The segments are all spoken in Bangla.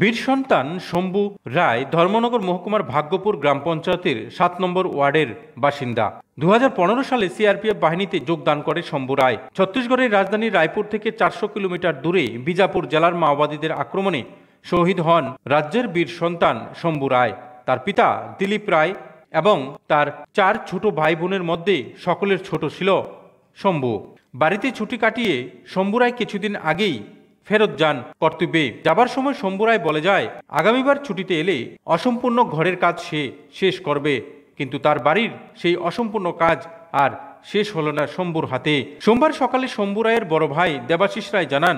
বীর সন্তান শম্ভু রায় ধর্মনগর মহকুমার ভাগ্যপুর গ্রাম পঞ্চায়েতের সাত নম্বর ওয়ার্ডের বাসিন্দা। দুহাজার পনেরো সালে সিআরপিএফ বাহিনীতে যোগদান করে শম্ভু রায়। ছত্তিশগড়ের রাজধানী রায়পুর থেকে চারশো কিলোমিটার দূরে বিজাপুর জেলার মাওবাদীদের আক্রমণে শহীদ হন রাজ্যের বীর সন্তান শম্ভু রায়। তার পিতা দিলীপ রায় এবং তার চার ছোট ভাই বোনের মধ্যে সকলের ছোট ছিল শম্ভু। বাড়িতে ছুটি কাটিয়ে শম্ভু রায় কিছুদিন আগেই ফেরত যান কর্তব্যে। যাবার সময় শম্ভু রায় বলে যায়, আগামীবার ছুটিতে এলে অসম্পূর্ণ ঘরের কাজ সে শেষ করবে, কিন্তু তার বাড়ির সেই অসম্পূর্ণ কাজ আর শেষ হল না শম্ভুর হাতে। সোমবার সকালে শম্ভু রায়ের বড় ভাই দেবাশিস রায় জানান,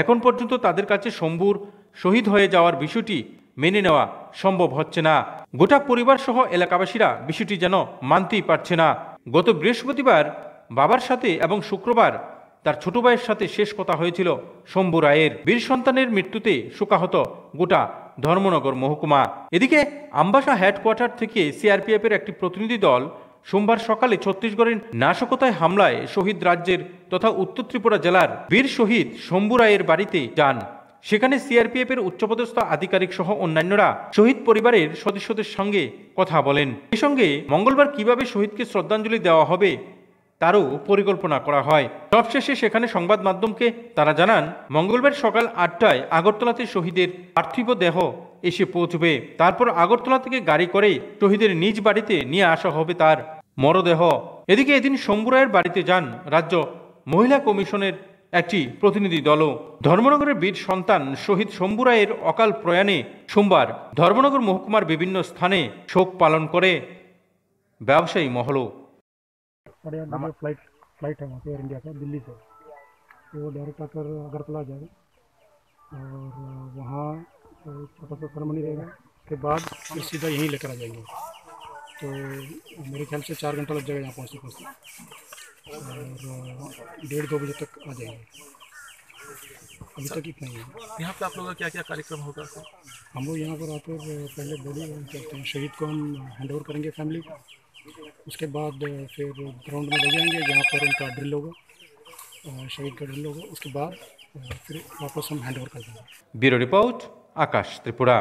এখন পর্যন্ত তাদের কাছে শম্ভুর শহীদ হয়ে যাওয়ার বিষয়টি মেনে নেওয়া সম্ভব হচ্ছে না। গোটা পরিবার সহ এলাকাবাসীরা বিষয়টি যেন মানতেই পারছে না। গত বৃহস্পতিবার বাবার সাথে এবং শুক্রবার তার ছোট ভাইয়ের সাথে শেষ কথা হয়েছিল শম্ভু রায়ের। বীর সন্তানের মৃত্যুতে শোকাহত গোটা ধর্মনগর মহকুমা। এদিকে আম্বাসা হেডকোয়ার্টার থেকে সিআরপিএফের একটি প্রতিনিধি দল সোমবার সকালে ছত্তিশগড়ের নাশকতায় হামলায় শহীদ রাজ্যের তথা উত্তর ত্রিপুরা জেলার বীর শহীদ শম্ভু রায়ের বাড়িতে যান। সেখানে সিআরপিএফ এর উচ্চপদস্থ আধিকারিক সহ অন্যান্যরা শহীদ পরিবারের সদস্যদের সঙ্গে কথা বলেন। এই সঙ্গে মঙ্গলবার কীভাবে শহীদকে শ্রদ্ধাঞ্জলি দেওয়া হবে তারও পরিকল্পনা করা হয়। সবশেষে সেখানে সংবাদ মাধ্যমকে তারা জানান, মঙ্গলবার সকাল আটটায় আগরতলাতে শহীদের পার্থিব দেহ এসে পৌঁছবে। তারপর আগরতলা থেকে গাড়ি করে শহীদের নিজ বাড়িতে নিয়ে আসা হবে তার মরদেহ। এদিকে এদিন শম্ভুরায়ের বাড়িতে যান রাজ্য মহিলা কমিশনের একটি প্রতিনিধি দলও। ধর্মনগরের বীর সন্তান শহীদ শম্ভু রায়ের অকাল প্রয়াণে সোমবার ধর্মনগর মহকুমার বিভিন্ন স্থানে শোক পালন করে। ব্যবসায়ী মহলও साढ़े आठ बजे फ़्लाइट फ़्लाइट है वहाँ से एयर इंडिया का दिल्ली से। तो वो डायरेक्ट आकर अगरतला जाए और वहाँ छोटा सा सेरेमनी रहेगा। उसके बाद फिर सीधा यहीं लेकर आ जाएँगे। तो मेरे ख्याल से चार घंटा लग जाएगा यहाँ पहुँचने पहुँचते और डेढ़ दो बजे तक आ जाएँगे। अभी तक इतना ही है। यहाँ पर आप लोगों का क्या क्या कार्यक्रम होगा? सर हम लोग यहाँ पर आकर पहले बॉडी कहते हैं। शहीद को हम हैंड ओवर करेंगे फैमिली को। उसके बाद फिर ग्राउंड में ले जाएँगे, जहाँ पर उनका ड्रिल होगा शहीद का ड्रिल होगा। उसके बाद फिर वापस हम हैंड ओवर कर देंगे। Bureau report, Akash Tripura.